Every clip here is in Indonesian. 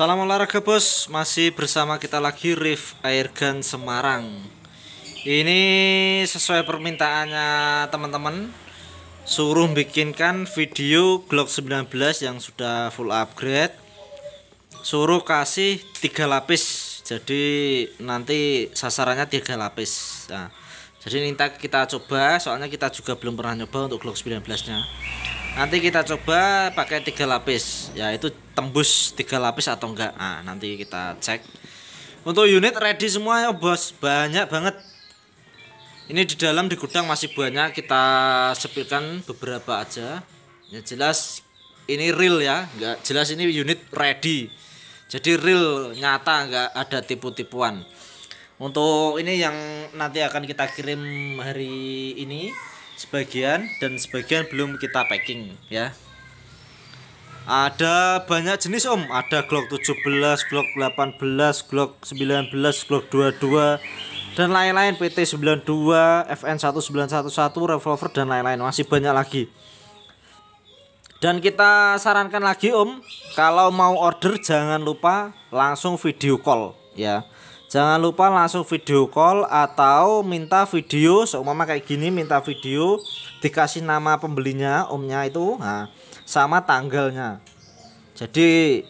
Salam olahraga bos, masih bersama kita lagi Rif Airgun Semarang. Ini sesuai permintaannya teman-teman, suruh bikinkan video Glock 19 yang sudah full upgrade. Suruh kasih tiga lapis, jadi nanti sasarannya tiga lapis. Nah, jadi minta kita coba, soalnya kita juga belum pernah nyoba untuk Glock 19 nya nanti kita coba pakai tiga lapis yaitu tembus tiga lapis atau enggak. Nah nanti kita cek. Untuk unit ready semua ya bos. Banyak banget. Ini di dalam di gudang masih banyak. Kita sepilkan beberapa aja. Ya jelas ini real ya. Enggak jelas ini unit ready. Jadi real nyata enggak ada tipu-tipuan. Untuk ini yang nanti akan kita kirim hari ini sebagian dan sebagian belum kita packing ya. Ada banyak jenis om. Ada Glock 17 Glock 18 Glock 19 Glock 22 dan lain-lain PT 92 FN 1911 revolver dan lain-lain. Masih banyak lagi. Dan kita sarankan lagi om kalau mau order jangan lupa langsung video call ya Jangan lupa langsung video call atau minta video seumpama kayak gini minta video dikasih nama pembelinya omnya itu nah, sama tanggalnya. Jadi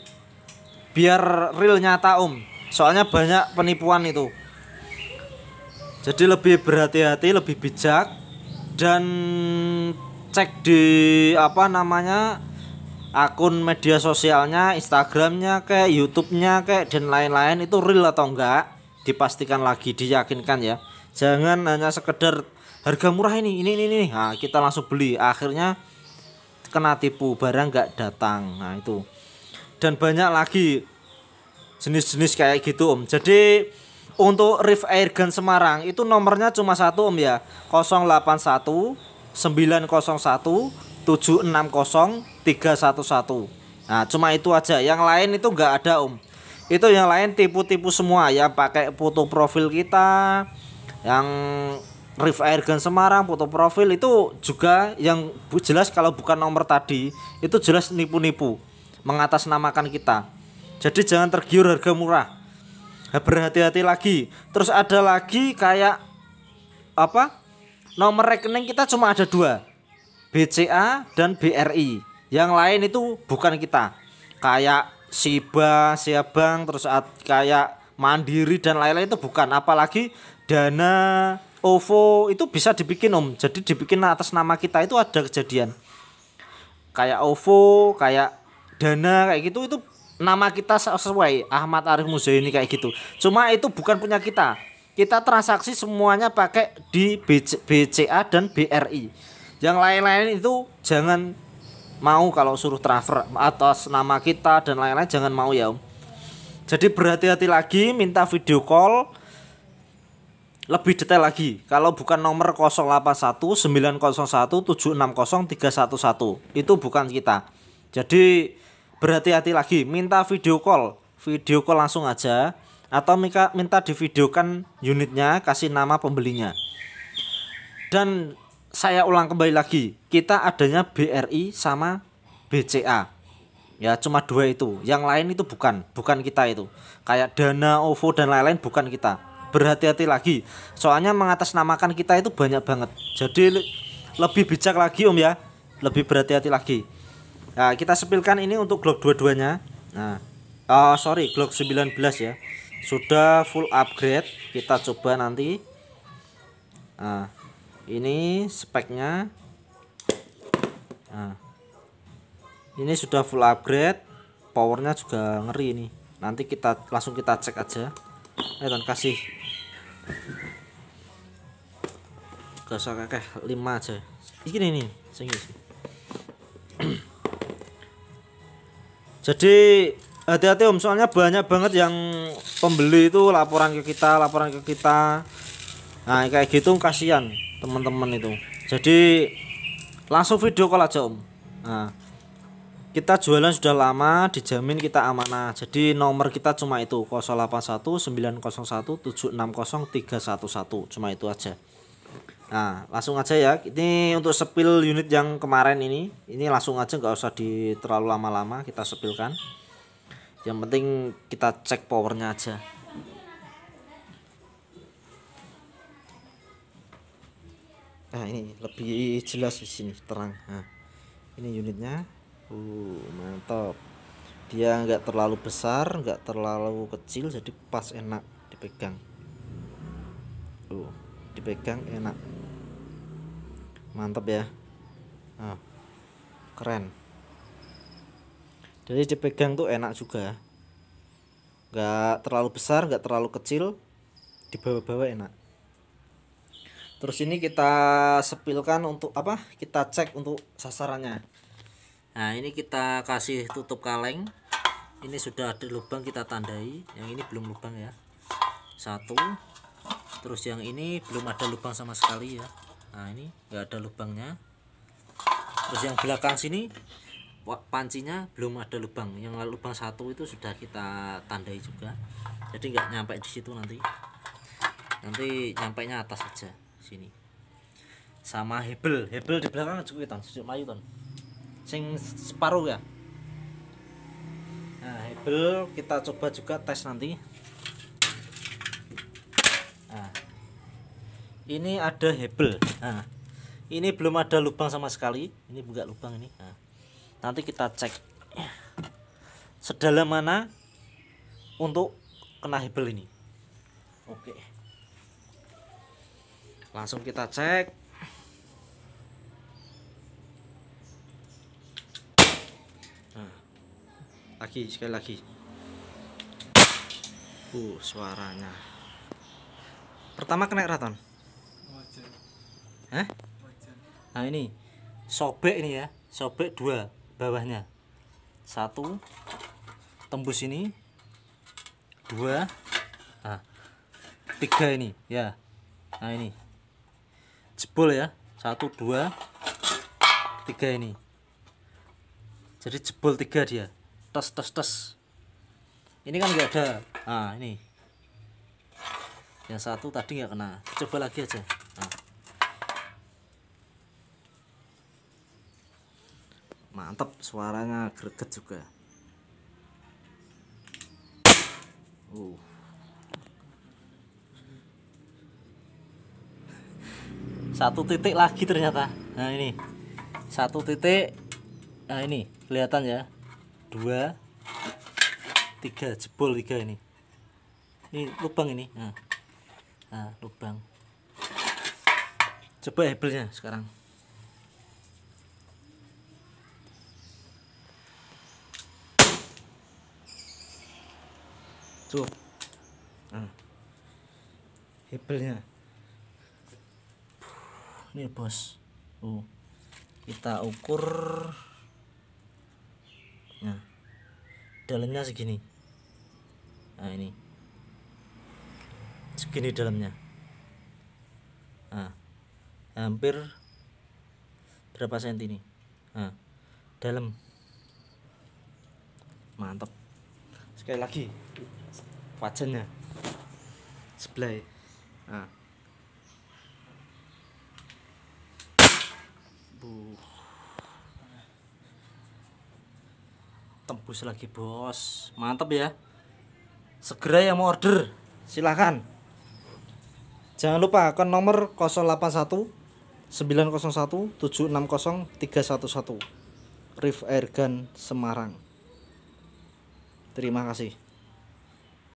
biar real nyata om. Soalnya banyak penipuan itu. Jadi lebih berhati-hati, lebih bijak dan cek di apa namanya akun media sosialnya, Instagramnya kayak YouTube-nya kayak dan lain-lain itu real atau enggak dipastikan lagi diyakinkan ya. Jangan hanya sekedar harga murah ini ini ini, ini. Nah, kita langsung beli akhirnya kena tipu barang enggak datang. Nah, itu. Dan banyak lagi jenis-jenis kayak gitu Om. Jadi untuk Riff Air Gun Semarang itu nomornya cuma satu Om ya. 081 901 760 311 nah cuma itu aja. Yang lain itu enggak ada om. Itu yang lain tipu-tipu semua. Ya pakai foto profil kita yang Riff Airgun Semarang foto profil itu juga yang jelas kalau bukan nomor tadi itu jelas nipu-nipu mengatasnamakan kita. Jadi jangan tergiur harga murah. Berhati-hati lagi. Terus ada lagi kayak apa nomor rekening kita cuma ada dua BCA dan BRI. Yang lain itu bukan kita. Kayak Siba, Siabang, terus kayak Mandiri dan lain-lain itu bukan. Apalagi Dana, OVO itu bisa dibikin om. Jadi dibikin atas nama kita itu ada kejadian. Kayak OVO, kayak Dana kayak gitu itu nama kita sesuai Ahmad Arif ini kayak gitu. Cuma itu bukan punya kita. Kita transaksi semuanya pakai di BCA dan BRI yang lain-lain itu jangan mau kalau suruh transfer atas nama kita dan lain-lain jangan mau ya om. Jadi berhati-hati lagi minta video call lebih detail lagi. Kalau bukan nomor 081 901 760 311 itu bukan kita. Jadi berhati-hati lagi minta video call. Video call langsung aja atau minta minta divideokan unitnya kasih nama pembelinya. Dan saya ulang kembali lagi. Kita adanya BRI sama BCA ya cuma dua itu. Yang lain itu bukan. Bukan kita itu. Kayak Dana OVO dan lain-lain bukan kita. Berhati-hati lagi. Soalnya mengatasnamakan kita itu banyak banget. Jadi lebih bijak lagi om ya. Lebih berhati-hati lagi. Nah kita sepilkan ini untuk Glock dua-duanya. Nah oh, sorry Glock 19 ya. Sudah full upgrade. Kita coba nanti. Nah ini speknya. Nah. Ini sudah full upgrade. Powernya juga ngeri ini. Nanti kita langsung kita cek aja. Ayo kan kasih. Gak usah kakek 5 aja. Ini nih sini jadi hati-hati om soalnya banyak banget yang pembeli itu laporan ke kita laporan ke kita nah kayak gitu kasihan teman-teman itu. Jadi langsung video call aja om. Nah kita jualan sudah lama dijamin kita amanah. Jadi nomor kita cuma itu 081 901 760 311 cuma itu aja. Nah langsung aja ya. Ini untuk sepil unit yang kemarin ini. Ini langsung aja nggak usah di terlalu lama-lama kita sepilkan. Yang penting kita cek powernya aja nah ini lebih jelas di sini terang. Nah ini unitnya. Uh mantap. Dia nggak terlalu besar nggak terlalu kecil jadi pas enak dipegang. Uh dipegang enak. Mantap ya. Nah, keren. Jadi dipegang tuh enak juga. Nggak terlalu besar nggak terlalu kecil dibawa-bawa enak terus ini kita sepilkan untuk apa kita cek untuk sasarannya. Nah ini kita kasih tutup kaleng. Ini sudah ada lubang kita tandai. Yang ini belum lubang ya. Satu. Terus yang ini belum ada lubang sama sekali ya. Nah ini enggak ada lubangnya. Terus yang belakang sini pancinya belum ada lubang. Yang lubang satu itu sudah kita tandai juga. Jadi nggak nyampe di situ nanti. Nanti nyampe nya atas saja sini. Sama hebel. Hebel di belakang juga ton sujuk mayu ton sing separuh ya. Nah hebel kita coba juga tes nanti. Nah ini ada hebel. Nah ini belum ada lubang sama sekali. Ini buka lubang ini. Nah, nanti kita cek sedalam mana untuk kena hebel ini. Oke langsung kita cek. Nah, lagi sekali lagi. Uh suaranya. Pertama kena raton? Hah? nah ini. Sobek ini ya. Sobek dua bawahnya. Satu. Tembus ini. Dua. Nah, tiga ini. Ya. Nah ini jebol ya. Satu dua tiga ini. Jadi jebol tiga dia. Tes tes tes. Ini kan enggak ada. Nah ini. Yang satu tadi nggak kena. Coba lagi aja. Nah. mantap suaranya greget juga. Uh satu titik lagi ternyata. Nah ini. Satu titik. Nah ini. Kelihatan ya. Dua. Tiga. Jebol tiga ini. Ini lubang ini. Nah, nah lubang. Coba hebelnya sekarang. Tuh nah, hebelnya ini bos. Uh kita ukur. Nah dalamnya segini. Nah ini. Segini dalamnya. Nah hampir berapa senti ini? Nah dalam. Mantap sekali lagi wajannya. Sebelah nah Bu. Tembus lagi, Bos. Mantap ya. Segera yang mau order, silahkan. Jangan lupa akun nomor 081 901 760 311 Rif Airgun Semarang. Terima kasih.